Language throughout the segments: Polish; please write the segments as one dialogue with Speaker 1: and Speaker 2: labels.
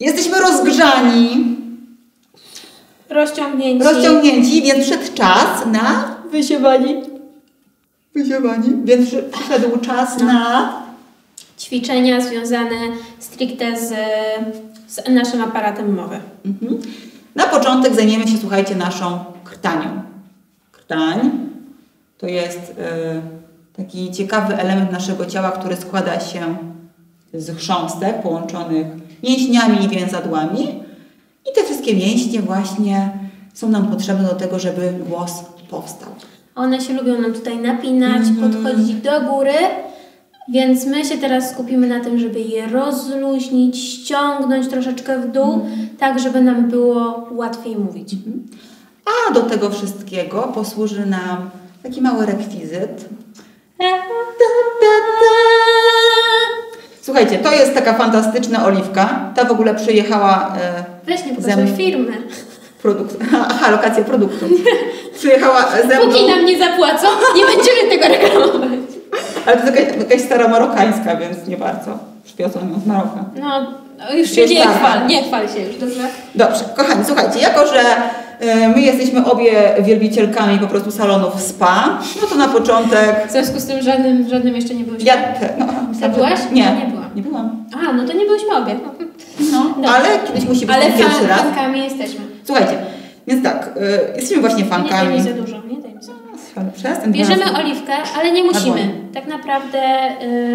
Speaker 1: Jesteśmy rozgrzani,
Speaker 2: Rozciągnięci.
Speaker 1: rozciągnięci, więc przyszedł czas na wysiewanie. Wysiewanie. Więc przy- przyszedł czas na
Speaker 2: Ćwiczenia związane stricte z, z naszym aparatem mowy.
Speaker 1: Mhm. Na początek zajmiemy się, słuchajcie, naszą krtanią. Krtań to jest y, taki ciekawy element naszego ciała, który składa się z chrząstek połączonych mięśniami i więzadłami. I te wszystkie mięśnie właśnie są nam potrzebne do tego, żeby głos powstał.
Speaker 2: One się lubią nam tutaj napinać,
Speaker 1: Mhm.
Speaker 2: podchodzić do góry, więc my się teraz skupimy na tym, żeby je rozluźnić, ściągnąć troszeczkę w dół,
Speaker 1: Mhm.
Speaker 2: tak żeby nam było łatwiej mówić.
Speaker 1: A do tego wszystkiego posłuży nam taki mały rekwizyt, Słuchajcie, to jest taka fantastyczna oliwka. Ta w ogóle przyjechała. E,
Speaker 2: Weź nie
Speaker 1: Ze
Speaker 2: pokazuj
Speaker 1: mną.
Speaker 2: firmy.
Speaker 1: produkt. Aha, lokacja produktu. Przyjechała ze mną.
Speaker 2: Póki nam nie zapłacą, nie będziemy tego reklamować.
Speaker 1: Ale to jakaś, jakaś stara marokańska, więc nie bardzo. Przywiozłam ją z Maroka.
Speaker 2: No, już się nie chwal, nie chwal się już, dobrze?
Speaker 1: Dobrze, kochani, słuchajcie, jako że e, my jesteśmy obie wielbicielkami po prostu salonów spa, no to na początek.
Speaker 2: W związku z tym żadnym, żadnym jeszcze nie byłyśmy.
Speaker 1: Ja te, no,
Speaker 2: byłaś?
Speaker 1: Nie,
Speaker 2: Nie.
Speaker 1: Nie byłam.
Speaker 2: A, no to nie byłyśmy obie. No.
Speaker 1: No,
Speaker 2: Dobrze.
Speaker 1: ale kiedyś musi być
Speaker 2: Ale
Speaker 1: pierwszy
Speaker 2: fan,
Speaker 1: raz.
Speaker 2: fankami jesteśmy.
Speaker 1: Słuchajcie, więc tak, e, jesteśmy właśnie
Speaker 2: Nie daj
Speaker 1: fankami.
Speaker 2: mi za dużo, nie daj mi za dużo.
Speaker 1: Przestań.
Speaker 2: Bierzemy
Speaker 1: teraz-
Speaker 2: oliwkę, ale nie musimy. Tak naprawdę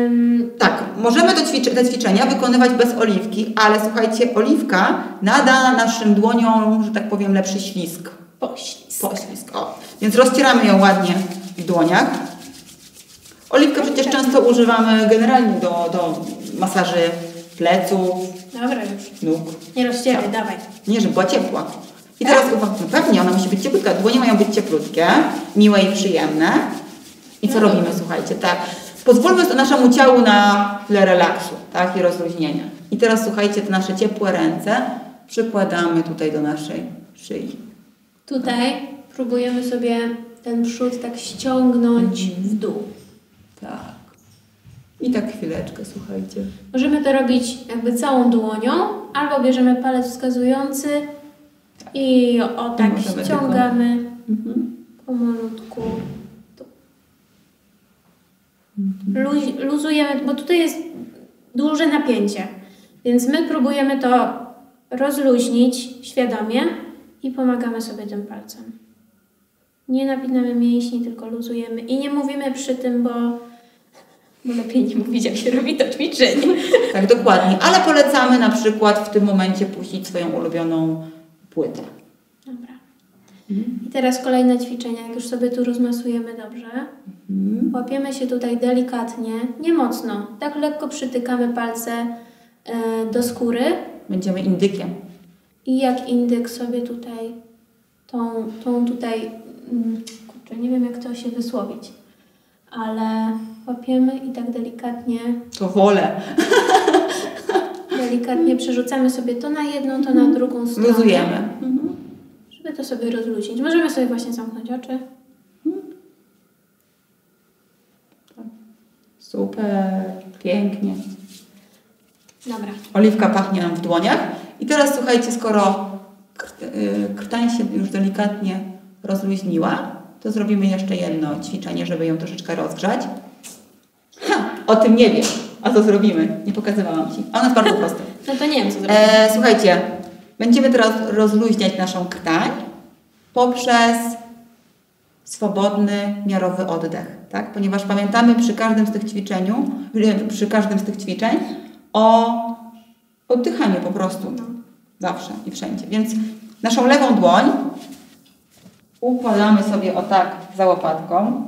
Speaker 2: ym,
Speaker 1: Tak, możemy ćwicze, te ćwiczenia wykonywać bez oliwki, ale słuchajcie, oliwka nada naszym dłoniom, że tak powiem, lepszy ślisk.
Speaker 2: poślizg.
Speaker 1: Poślizg. O. Więc rozcieramy ją ładnie w dłoniach. Oliwkę przecież często używamy generalnie do, do masaży pleców,
Speaker 2: Dobra już.
Speaker 1: nóg.
Speaker 2: Nie rozcieraj,
Speaker 1: Tak.
Speaker 2: dawaj.
Speaker 1: Nie, żeby była ciepła. I teraz uwaga, no pewnie ona musi być cieplutka. Dłonie mają być cieplutkie, miłe i przyjemne. I co
Speaker 2: No
Speaker 1: robimy,
Speaker 2: dobra.
Speaker 1: słuchajcie, tak? Pozwólmy naszemu ciału na chwilę relaksu, tak? I rozluźnienia. I teraz słuchajcie, te nasze ciepłe ręce przykładamy tutaj do naszej szyi.
Speaker 2: Tutaj próbujemy sobie ten przód tak ściągnąć
Speaker 1: Mhm.
Speaker 2: w dół.
Speaker 1: Tak. I tak chwileczkę, słuchajcie.
Speaker 2: Możemy to robić jakby całą dłonią, albo bierzemy palec wskazujący i o tak
Speaker 1: możemy
Speaker 2: ściągamy
Speaker 1: Mhm.
Speaker 2: pomalutku. Luź, luzujemy, bo tutaj jest duże napięcie, więc my próbujemy to rozluźnić świadomie i pomagamy sobie tym palcem. Nie napinamy mięśni, tylko luzujemy i nie mówimy przy tym, bo lepiej nie mówić, jak się robi to ćwiczenie.
Speaker 1: Tak, dokładnie. Ale polecamy na przykład w tym momencie puścić swoją ulubioną płytę.
Speaker 2: Dobra. I teraz kolejne ćwiczenia, jak już sobie tu rozmasujemy dobrze.
Speaker 1: Mhm.
Speaker 2: Łapiemy się tutaj delikatnie, nie mocno, tak lekko przytykamy palce e, do skóry
Speaker 1: Będziemy indykiem.
Speaker 2: i jak indyk sobie tutaj, tą, tą tutaj, mm, kurczę, nie wiem jak to się wysłowić, ale łapiemy i tak delikatnie,
Speaker 1: To wolę.
Speaker 2: delikatnie przerzucamy sobie to na jedną, to na drugą stronę.
Speaker 1: Luzujemy. Mhm.
Speaker 2: Żeby to sobie rozluźnić. Możemy sobie właśnie zamknąć oczy.
Speaker 1: Super, pięknie.
Speaker 2: Dobra.
Speaker 1: Oliwka pachnie nam w dłoniach. I teraz słuchajcie, skoro y, krtań się już delikatnie rozluźniła, to zrobimy jeszcze jedno ćwiczenie, żeby ją troszeczkę rozgrzać. Ha, o tym nie wiem. A co zrobimy? Nie pokazywałam Ci. A ono jest bardzo proste.
Speaker 2: No to nie wiem, co zrobić.
Speaker 1: E, słuchajcie, będziemy teraz rozluźniać naszą krtań poprzez swobodny, miarowy oddech, tak? Ponieważ pamiętamy przy każdym z tych ćwiczeniu, przy każdym z tych ćwiczeń o oddychaniu po prostu. Zawsze i wszędzie. Więc naszą lewą dłoń układamy sobie o tak za łopatką.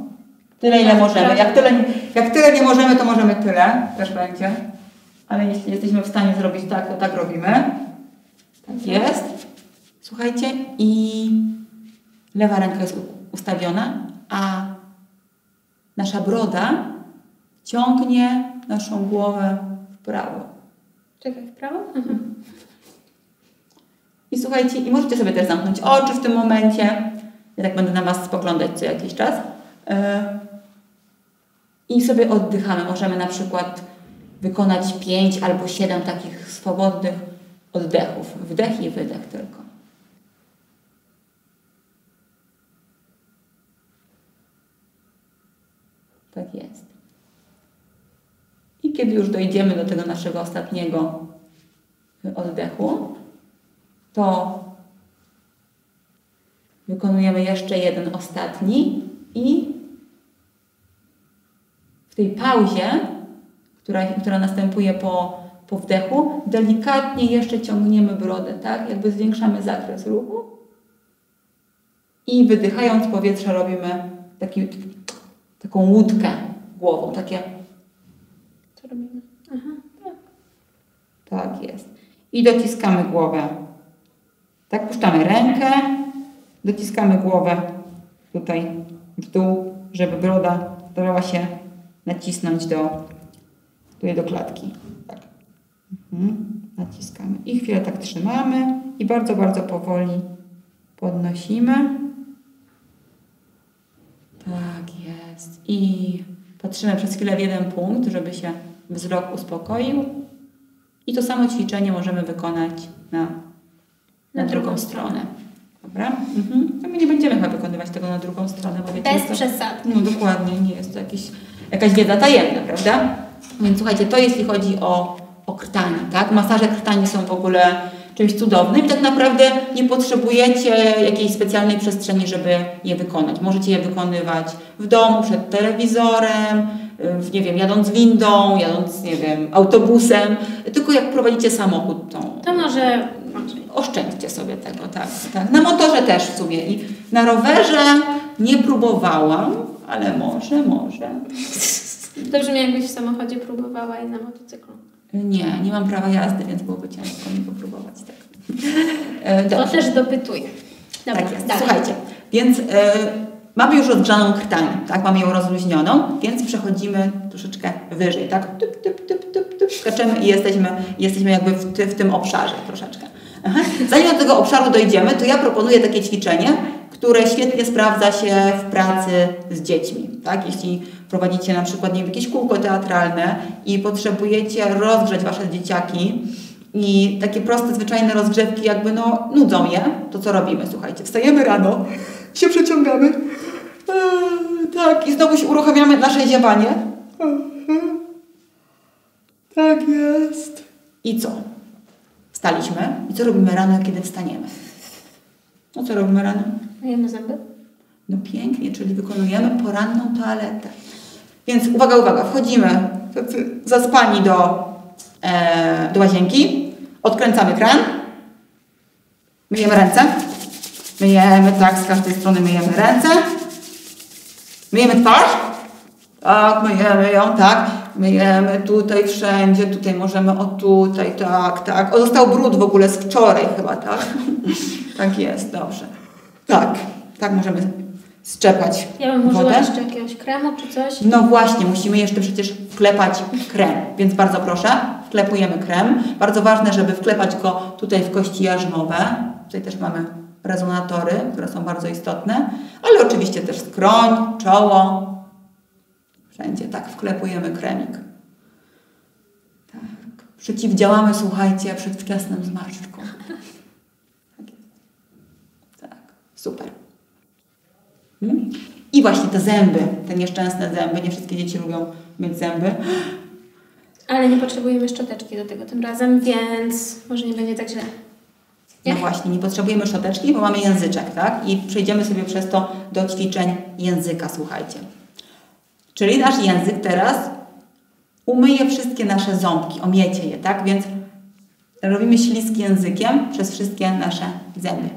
Speaker 1: Tyle, ile możemy. Jak tyle, jak tyle nie możemy, to możemy tyle. Też będzie. Ale jeśli jesteśmy w stanie zrobić tak, to tak robimy. Tak jest. Słuchajcie, i lewa ręka jest ustawiona, a nasza broda ciągnie naszą głowę w prawo.
Speaker 2: Czekaj, w prawo? Mhm.
Speaker 1: I słuchajcie, i możecie sobie też zamknąć oczy w tym momencie. Ja tak będę na Was spoglądać co jakiś czas. Yy, I sobie oddychamy. Możemy na przykład wykonać pięć albo siedem takich swobodnych oddechów. Wdech i wydech tylko. Tak jest. I kiedy już dojdziemy do tego naszego ostatniego oddechu, to wykonujemy jeszcze jeden ostatni i w tej pauzie, która, która następuje po, po wdechu, delikatnie jeszcze ciągniemy brodę, tak? Jakby zwiększamy zakres ruchu. I wydychając powietrze robimy taki, taką łódkę głową, takie.
Speaker 2: Co robimy? Aha.
Speaker 1: Tak jest. I dociskamy głowę. Tak, puszczamy rękę, dociskamy głowę tutaj w dół, żeby broda starała się nacisnąć do, tutaj do klatki. Tak. Mhm. Naciskamy. I chwilę tak trzymamy i bardzo, bardzo powoli podnosimy. Tak jest. I patrzymy przez chwilę w jeden punkt, żeby się wzrok uspokoił. I to samo ćwiczenie możemy wykonać na, na, drugą stronę. Dobra? Mhm. To my nie będziemy chyba wykonywać tego na drugą stronę, bo wiecie,
Speaker 2: Bez
Speaker 1: to-
Speaker 2: przesad.
Speaker 1: no dokładnie, nie jest to jakiś, jakaś wiedza tajemna, prawda? Więc słuchajcie, to jeśli chodzi o, o krtani, tak? Masaże krtani są w ogóle czymś cudownym i tak naprawdę nie potrzebujecie jakiejś specjalnej przestrzeni, żeby je wykonać. Możecie je wykonywać w domu, przed telewizorem, nie wiem, jadąc windą, jadąc, nie wiem, autobusem, tylko jak prowadzicie samochód, to
Speaker 2: To może...
Speaker 1: oszczędźcie sobie tego, tak, tak. Na motorze też w sumie i na rowerze nie próbowałam, ale może, może.
Speaker 2: Dobrze mi jakbyś w samochodzie próbowała i na motocyklu.
Speaker 1: Nie, nie mam prawa jazdy, więc byłoby ciężko mi popróbować tak.
Speaker 2: To też dopytuję. Dobra,
Speaker 1: tak jest.
Speaker 2: dalej.
Speaker 1: Słuchajcie, więc e, mamy już rozgrzaną krtanię, tak? Mamy ją rozluźnioną, więc przechodzimy troszeczkę wyżej, tak? Tup, tup, tup, tup, tup, skaczemy i jesteśmy, jesteśmy jakby w, ty, w tym obszarze troszeczkę. Zanim do tego obszaru dojdziemy, to ja proponuję takie ćwiczenie, które świetnie sprawdza się w pracy z dziećmi. Tak? Jeśli prowadzicie na przykład nie wiem, jakieś kółko teatralne i potrzebujecie rozgrzać Wasze dzieciaki i takie proste, zwyczajne rozgrzewki jakby no, nudzą je, to co robimy? Słuchajcie, wstajemy rano, się przeciągamy, eee, tak, i znowu się uruchamiamy nasze ziewanie. Mhm. Tak jest. I co? Wstaliśmy i co robimy rano, kiedy wstaniemy? No co robimy rano?
Speaker 2: Myjemy zęby?
Speaker 1: No pięknie, czyli wykonujemy poranną toaletę. Więc uwaga, uwaga, wchodzimy zaspani do, e, do łazienki, odkręcamy kran, myjemy ręce, myjemy tak, z każdej strony myjemy ręce, myjemy twarz, tak, myjemy ją, tak, myjemy tutaj wszędzie, tutaj możemy, o tutaj, tak, tak, o został brud w ogóle z wczoraj chyba, tak, tak jest, dobrze, tak, tak możemy szczepać
Speaker 2: Ja bym użyła
Speaker 1: wodę.
Speaker 2: jeszcze jakiegoś kremu czy coś.
Speaker 1: No właśnie, musimy jeszcze przecież wklepać krem, więc bardzo proszę, wklepujemy krem. Bardzo ważne, żeby wklepać go tutaj w kości jarzmowe. Tutaj też mamy rezonatory, które są bardzo istotne, ale oczywiście też skroń, czoło. Wszędzie tak wklepujemy kremik. Tak. Przeciwdziałamy, słuchajcie, przedwczesnym zmarszczkom. Tak. Tak, super. Mm. I właśnie te zęby, te nieszczęsne zęby. Nie wszystkie dzieci lubią mieć zęby.
Speaker 2: Ale nie potrzebujemy szczoteczki do tego tym razem, więc może nie będzie tak źle.
Speaker 1: No
Speaker 2: Nie?
Speaker 1: właśnie, nie potrzebujemy szczoteczki, bo mamy języczek, tak? I przejdziemy sobie przez to do ćwiczeń języka, słuchajcie. Czyli nasz język teraz umyje wszystkie nasze ząbki, omiecie je, tak? Więc robimy ślizg językiem przez wszystkie nasze zęby.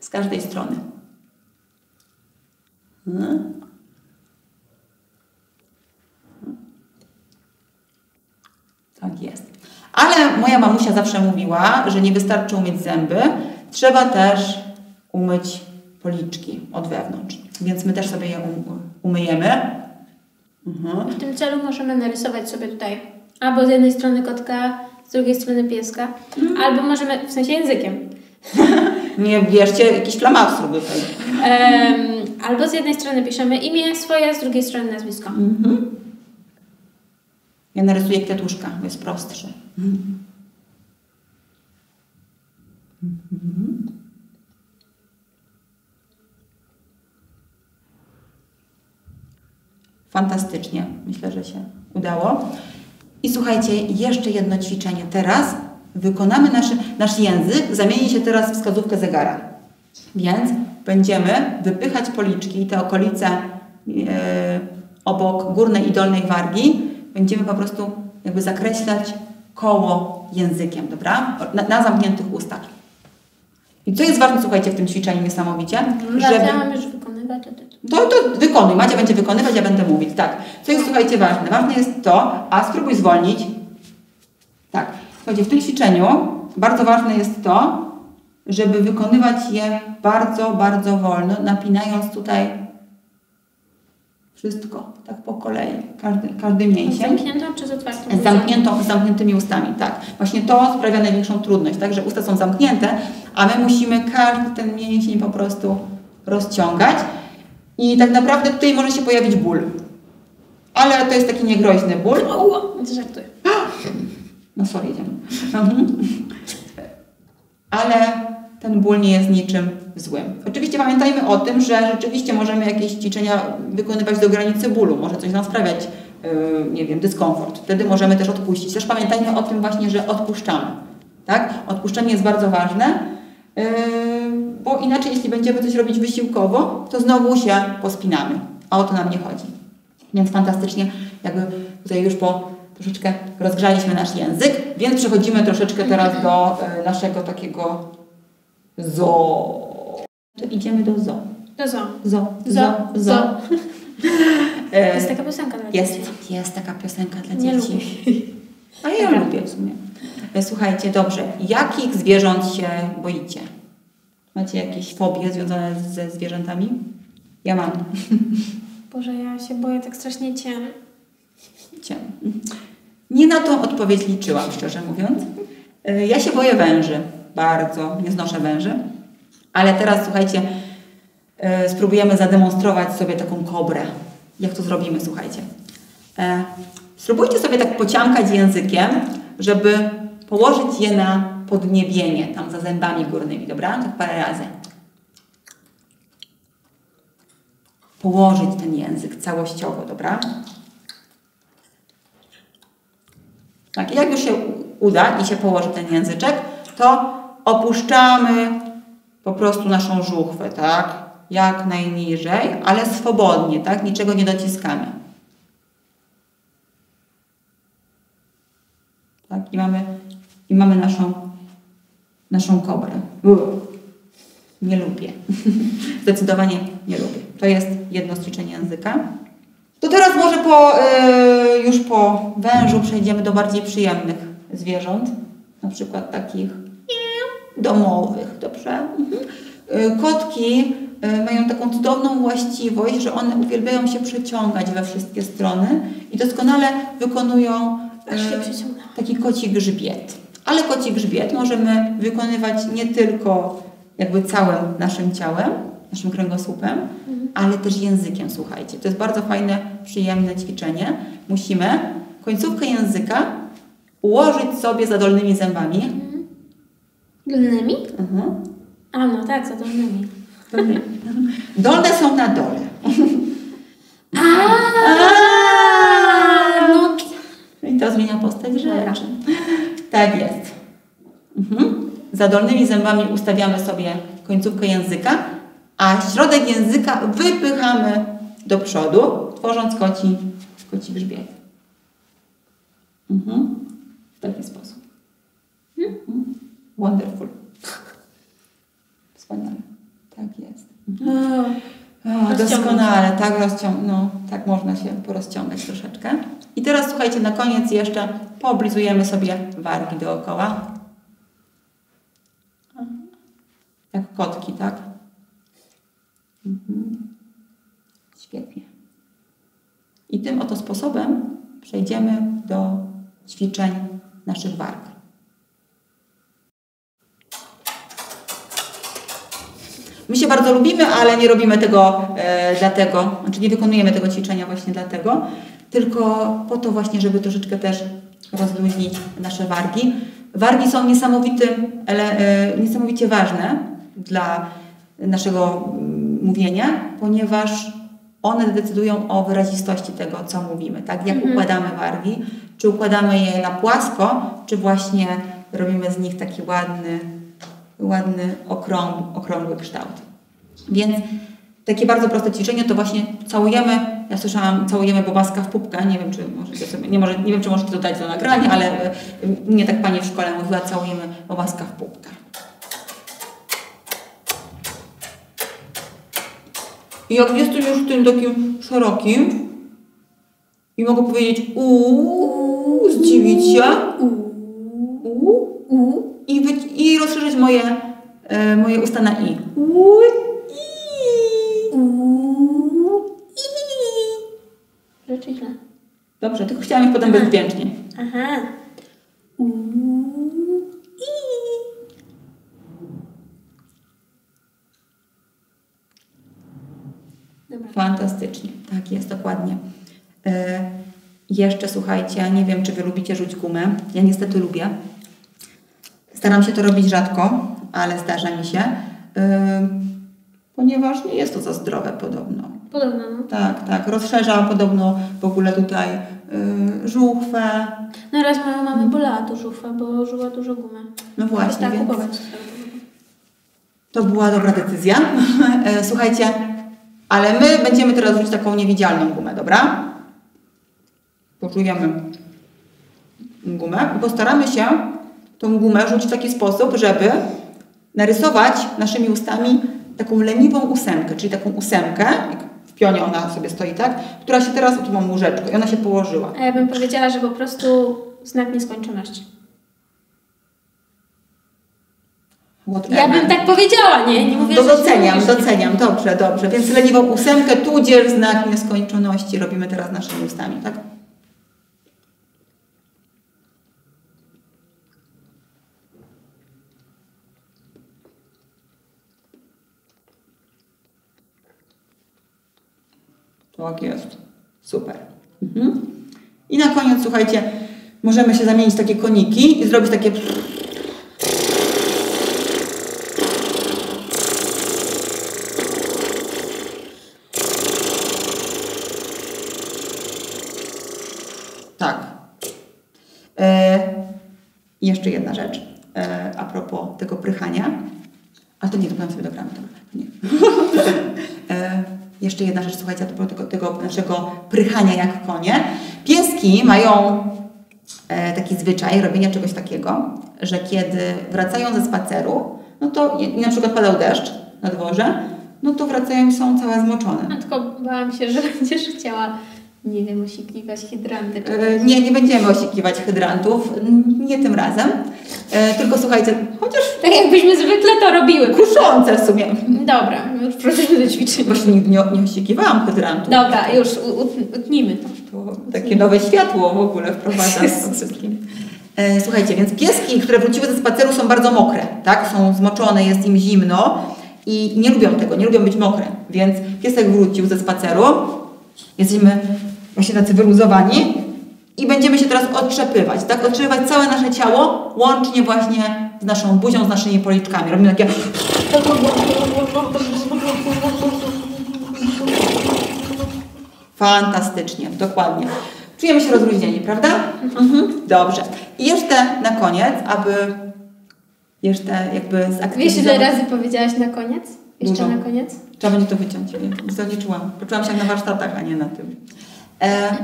Speaker 1: Z każdej strony. Tak jest. Ale moja mamusia zawsze mówiła, że nie wystarczy umyć zęby, trzeba też umyć policzki od wewnątrz. Więc my też sobie je um- umyjemy. Mhm.
Speaker 2: W tym celu możemy narysować sobie tutaj albo z jednej strony kotka, z drugiej strony pieska, albo możemy, w sensie językiem,
Speaker 1: Nie bierzcie jakiś flamastru tutaj.
Speaker 2: Em, albo z jednej strony piszemy imię swoje, z drugiej strony nazwisko.
Speaker 1: Mhm. Ja narysuję kwiatuszka, bo jest prostszy. Fantastycznie. Myślę, że się udało. I słuchajcie, jeszcze jedno ćwiczenie. Teraz wykonamy nasz, nasz język, zamieni się teraz w wskazówkę zegara. Więc będziemy wypychać policzki i te okolice e, obok górnej i dolnej wargi. Będziemy po prostu jakby zakreślać koło językiem, dobra? Na, na zamkniętych ustach. I co jest ważne, słuchajcie, w tym ćwiczeniu niesamowicie?
Speaker 2: Żeby... Ja mam już wykonywać, to.
Speaker 1: To, wykonuj. Macie będzie wykonywać, ja będę mówić. Tak. Co jest, słuchajcie, ważne? Ważne jest to, a spróbuj zwolnić. Tak. Słuchajcie, w tym ćwiczeniu bardzo ważne jest to, żeby wykonywać je bardzo, bardzo wolno, napinając tutaj wszystko, tak po kolei, każdy, każdy mięsień.
Speaker 2: zamkniętą czy z otwartą?
Speaker 1: Zamkniętą, z zamkniętymi ustami, tak. Właśnie to sprawia największą trudność, tak, że usta są zamknięte, a my musimy każdy ten mięsień po prostu rozciągać i tak naprawdę tutaj może się pojawić ból. Ale to jest taki niegroźny ból.
Speaker 2: O, żartuję.
Speaker 1: No sorry, idziemy. Ale ten ból nie jest niczym złym. Oczywiście pamiętajmy o tym, że rzeczywiście możemy jakieś ćwiczenia wykonywać do granicy bólu, może coś nam sprawiać, yy, nie wiem, dyskomfort. Wtedy możemy też odpuścić. Też pamiętajmy o tym właśnie, że odpuszczamy. Tak? Odpuszczenie jest bardzo ważne, yy, bo inaczej jeśli będziemy coś robić wysiłkowo, to znowu się pospinamy, a o to nam nie chodzi. Więc fantastycznie, jakby tutaj już po troszeczkę rozgrzaliśmy nasz język, więc przechodzimy troszeczkę teraz do e, naszego takiego zo. To idziemy do zo.
Speaker 2: To zo.
Speaker 1: Zo,
Speaker 2: Zo, zo.
Speaker 1: E,
Speaker 2: Jest taka piosenka dla
Speaker 1: jest,
Speaker 2: dzieci.
Speaker 1: jest taka piosenka dla
Speaker 2: Nie
Speaker 1: dzieci.
Speaker 2: lubię.
Speaker 1: A ja ją lubię w sumie. E, Słuchajcie, dobrze. Jakich zwierząt się boicie? Macie jakieś fobie związane ze zwierzętami? Ja mam.
Speaker 2: Boże, ja się boję tak strasznie ciem.
Speaker 1: Cię. Nie na tą odpowiedź liczyłam, szczerze mówiąc. Y, Ja się boję węży. Bardzo. Nie znoszę węży. Ale teraz, słuchajcie, y, spróbujemy zademonstrować sobie taką kobrę. Jak to zrobimy, słuchajcie. E, Spróbujcie sobie tak pociamkać językiem, żeby położyć je na podniebienie, tam za zębami górnymi, dobra? Tak parę razy. Położyć ten język całościowo, dobra? Tak, jak już się uda i się położy ten języczek, to opuszczamy po prostu naszą żuchwę, tak? Jak najniżej, ale swobodnie, tak? Niczego nie dociskamy. Tak? I mamy, i mamy naszą, naszą kobrę. Nie lubię. Zdecydowanie nie lubię. To jest jedno z ćwiczeń języka. To teraz może po, y, już po wężu przejdziemy do bardziej przyjemnych zwierząt, na przykład takich domowych, dobrze? Mhm. Y, Kotki y, mają taką cudowną właściwość, że one uwielbiają się przeciągać we wszystkie strony i doskonale wykonują
Speaker 2: przeciągnęła.
Speaker 1: taki koci grzbiet. Ale koci grzbiet możemy wykonywać nie tylko jakby całym naszym ciałem, naszym kręgosłupem, ale też językiem, słuchajcie. To jest bardzo fajne, przyjemne ćwiczenie. Musimy końcówkę języka ułożyć sobie za dolnymi zębami.
Speaker 2: Dolnymi?
Speaker 1: Mhm.
Speaker 2: A no tak, za dolnymi.
Speaker 1: Dolnymi. Dolne są na dole.
Speaker 2: no
Speaker 1: I to zmienia postać rzeczy. Tak jest. Mhm. Za dolnymi zębami ustawiamy sobie końcówkę języka, a środek języka wypychamy do przodu, tworząc koci, koci grzbiet. Mhm. W taki sposób. Mhm. Wonderful. Wspaniale. Tak jest.
Speaker 2: O,
Speaker 1: O,
Speaker 2: Rozciągnąć.
Speaker 1: doskonale, tak, rozciąg no, tak można się porozciągać troszeczkę. I teraz słuchajcie, na koniec jeszcze pooblizujemy sobie wargi dookoła. Jak kotki, tak? Mhm. Świetnie. I tym oto sposobem przejdziemy do ćwiczeń naszych warg. My się bardzo lubimy, ale nie robimy tego e, dlatego, znaczy nie wykonujemy tego ćwiczenia właśnie dlatego, tylko po to właśnie, żeby troszeczkę też rozluźnić nasze wargi. Wargi są niesamowitym, ele, e, niesamowicie ważne dla naszego mm, mówienia, ponieważ one decydują o wyrazistości tego, co mówimy. Tak? Jak
Speaker 2: Mhm.
Speaker 1: układamy wargi, czy układamy je na płasko, czy właśnie robimy z nich taki ładny, ładny okrąg, okrągły kształt. Więc takie bardzo proste ćwiczenie to właśnie całujemy, ja słyszałam, całujemy bobaska w pupkę, nie wiem, czy możecie sobie, nie, może, nie wiem, czy możecie dodać do nagrania, ale y, mnie tak pani w szkole mówiła, całujemy bobaska w pupkę. I jak jestem już tym takim szerokim i mogę powiedzieć uuu, zdziwić się, uuu,
Speaker 2: U.
Speaker 1: i, i rozszerzyć moje, e, moje usta na i. U, Dobrze, tylko chciałam ich potem
Speaker 2: Aha.
Speaker 1: bezdźwięcznie.
Speaker 2: Aha. U. I. Dobra.
Speaker 1: Fantastycznie, tak jest, dokładnie. E, jeszcze słuchajcie, nie wiem, czy Wy lubicie rzuć gumę. Ja niestety lubię. Staram się to robić rzadko, ale zdarza mi się, e, ponieważ nie jest to za zdrowe podobno.
Speaker 2: Podobno, no.
Speaker 1: Tak, tak, rozszerza podobno w ogóle tutaj żuchwę.
Speaker 2: No raz moja mama bolała tu żuchwa, bo żuła dużo gumy.
Speaker 1: No właśnie,
Speaker 2: Tak,
Speaker 1: więc
Speaker 2: kupować.
Speaker 1: to była dobra decyzja. E, Słuchajcie, ale my będziemy teraz rzucić taką niewidzialną gumę, dobra? Poczujemy gumę i postaramy się tą gumę rzucić w taki sposób, żeby narysować naszymi ustami taką leniwą ósemkę, czyli taką ósemkę, w pionie ona sobie stoi, tak? Która się teraz, tu mam łóżeczko i ona się położyła.
Speaker 2: A ja bym powiedziała, że po prostu znak nieskończoności.
Speaker 1: Whatever.
Speaker 2: Ja bym tak powiedziała, nie? Nie mówię, że
Speaker 1: doceniam,
Speaker 2: źle.
Speaker 1: doceniam, dobrze, dobrze. Więc leniwą ósemkę, tudzież znak nieskończoności robimy teraz naszymi ustami, tak? Tak jest. Super. Mhm. I na koniec, słuchajcie, możemy się zamienić w takie koniki i zrobić takie Tak. E, jeszcze jedna rzecz e, a propos tego prychania. Ale to nie, to sobie nie. e, jeszcze jedna rzecz, słuchajcie, a propos tego, tego naszego prychania jak konie. Pieski mają e, taki zwyczaj robienia czegoś takiego, że kiedy wracają ze spaceru, no to na przykład padał deszcz na dworze, no to wracają i są całe zmoczone.
Speaker 2: A tylko bałam się, że będziesz chciała, nie wiem, osikiwać hydranty. czy
Speaker 1: E. Nie, nie będziemy osikiwać hydrantów, nie tym razem. E, Tylko słuchajcie, chociaż
Speaker 2: Tak jakbyśmy zwykle to robiły.
Speaker 1: kuszące w sumie.
Speaker 2: Dobra, już przechodzimy do ćwiczenia.
Speaker 1: Właśnie nigdy nie, nie osikiwałam hydrantów.
Speaker 2: Dobra, już utnijmy to.
Speaker 1: To takie nowe światło w ogóle wprowadzam z wszystkim. E, Słuchajcie, więc pieski, które wróciły ze spaceru są bardzo mokre, tak? Są zmoczone, jest im zimno i nie lubią tego, nie lubią być mokre. Więc piesek wrócił ze spaceru, jesteśmy właśnie tacy wyluzowani i będziemy się teraz otrzepywać, tak? Otrzepywać całe nasze ciało, łącznie właśnie z naszą buzią, z naszymi policzkami. Robimy takie... Fantastycznie, dokładnie. Czujemy się rozluźnieni, prawda? Mhm. Dobrze. I jeszcze na koniec, aby jeszcze jakby
Speaker 2: Wiesz, ile
Speaker 1: zaktywizować...
Speaker 2: razy powiedziałaś na koniec? Jeszcze
Speaker 1: Dużo.
Speaker 2: na koniec?
Speaker 1: Trzeba będzie to wyciąć, nie zaliczyłam. Poczułam się jak na warsztatach, a nie na tym. E,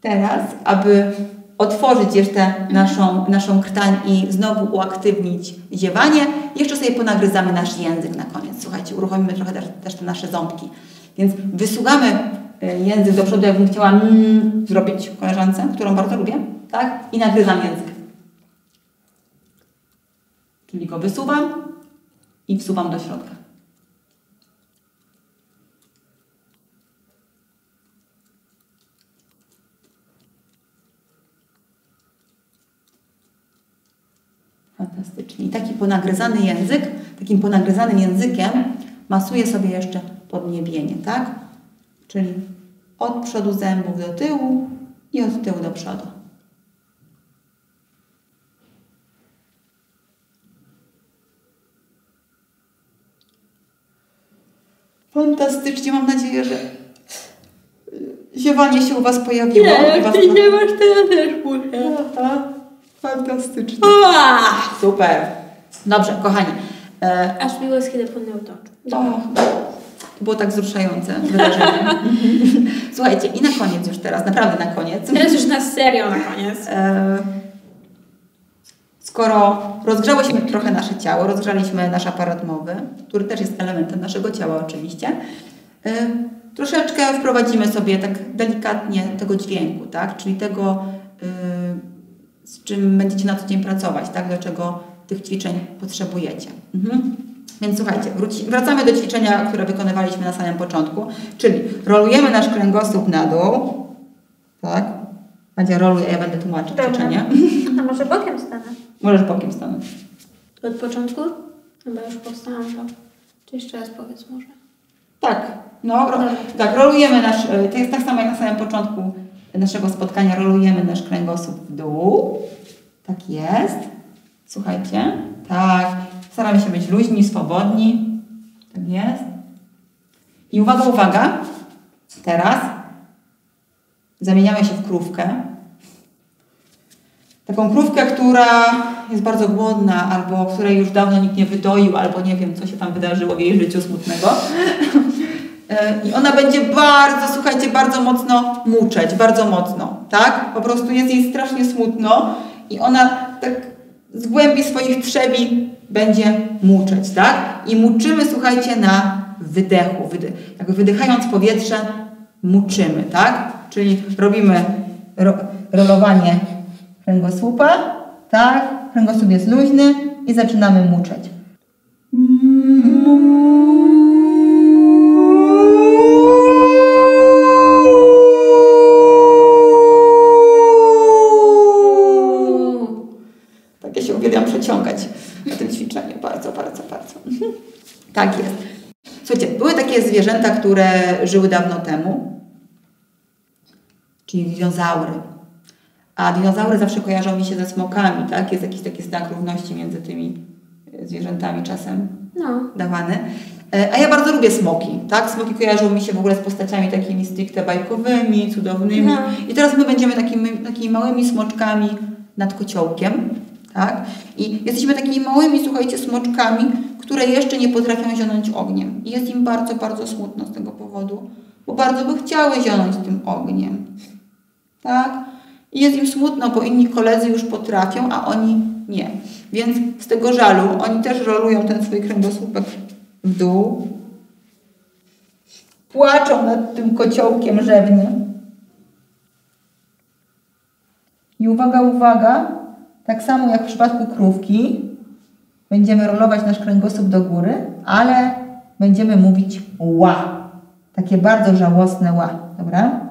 Speaker 1: teraz, aby otworzyć jeszcze naszą, naszą krtań i znowu uaktywnić ziewanie, jeszcze sobie ponagryzamy nasz język na koniec. Słuchajcie, uruchomimy trochę też, te nasze ząbki. Więc wysugamy e, język do przodu, jakbym chciała mm, zrobić koleżance, którą bardzo lubię, tak? I nagryzam język. Czyli go wysuwam i wsuwam do środka. Fantastycznie. I taki ponagryzany język, takim ponagryzanym językiem masuje sobie jeszcze podniebienie, tak? Czyli od przodu zębów do tyłu i od tyłu do przodu. Fantastycznie, mam nadzieję, że ziewanie się u Was pojawiło.
Speaker 2: Nie, jak ty nie masz, to ja też muszę.
Speaker 1: Aha, fantastycznie. Super. Dobrze, kochani. E,
Speaker 2: Aż miło jest, kiedy płynę otoczy.
Speaker 1: o, to było tak wzruszające wydarzenie. Słuchajcie, i na koniec już teraz, naprawdę na koniec.
Speaker 2: Teraz już na serio na koniec.
Speaker 1: E, Skoro rozgrzałyśmy trochę nasze ciało, rozgrzaliśmy nasz aparat mowy, który też jest elementem naszego ciała oczywiście, e, troszeczkę wprowadzimy sobie tak delikatnie tego dźwięku, tak? czyli tego, e, czym będziecie na co dzień pracować, tak? do czego tych ćwiczeń potrzebujecie. Mhm. Więc słuchajcie, wróci, wracamy do ćwiczenia, które wykonywaliśmy na samym początku, czyli rolujemy nasz kręgosłup na dół, tak? Madzia roluje, ja będę tłumaczyć
Speaker 2: Dobra.
Speaker 1: ćwiczenie.
Speaker 2: A może bokiem stanę?
Speaker 1: Możesz bokiem stanąć.
Speaker 2: Od początku? Chyba już powstałam to. Czy jeszcze raz powiedz może?
Speaker 1: Tak, no, ro, tak, rolujemy nasz, y, to jest tak samo jak na samym początku naszego spotkania, rolujemy nasz kręgosłup w dół. Tak jest. Słuchajcie, tak, staramy się być luźni, swobodni. Tak jest. I uwaga, uwaga, teraz zamieniamy się w krówkę. Taką krówkę, która jest bardzo głodna, albo której już dawno nikt nie wydoił, albo nie wiem, co się tam wydarzyło w jej życiu smutnego. I ona będzie bardzo, słuchajcie, bardzo mocno muczeć, bardzo mocno, tak? Po prostu jest jej strasznie smutno i ona tak z głębi swoich trzewi będzie muczeć, tak? I muczymy, słuchajcie, na wydechu. Wydy jakby wydychając powietrze, muczymy, tak? Czyli robimy ro rolowanie kręgosłupa, tak? Kręgosłup jest luźny i zaczynamy muczeć. Tak, ja się uwielbiam przeciągać na tym ćwiczeniu. Bardzo, bardzo, bardzo. Tak jest. Słuchajcie, były takie zwierzęta, które żyły dawno temu, czyli dinozaury. A dinozaury zawsze kojarzą mi się ze smokami, tak? Jest jakiś taki znak równości między tymi e, zwierzętami czasem
Speaker 2: No.
Speaker 1: dawany. E, A ja bardzo lubię smoki, tak? Smoki kojarzą mi się w ogóle z postaciami takimi stricte bajkowymi, cudownymi.
Speaker 2: No.
Speaker 1: I teraz my będziemy takimi, takimi małymi smoczkami nad kociołkiem, tak? I jesteśmy takimi małymi, słuchajcie, smoczkami, które jeszcze nie potrafią zionąć ogniem. I jest im bardzo, bardzo smutno z tego powodu, bo bardzo by chciały zionąć tym ogniem, tak? I jest im smutno, bo inni koledzy już potrafią, a oni nie. Więc z tego żalu oni też rolują ten swój kręgosłupek w dół. Płaczą nad tym kociołkiem rzewnie. I uwaga, uwaga, tak samo jak w przypadku krówki, będziemy rolować nasz kręgosłup do góry, ale będziemy mówić ła. Takie bardzo żałosne ła, dobra?